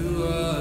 to us.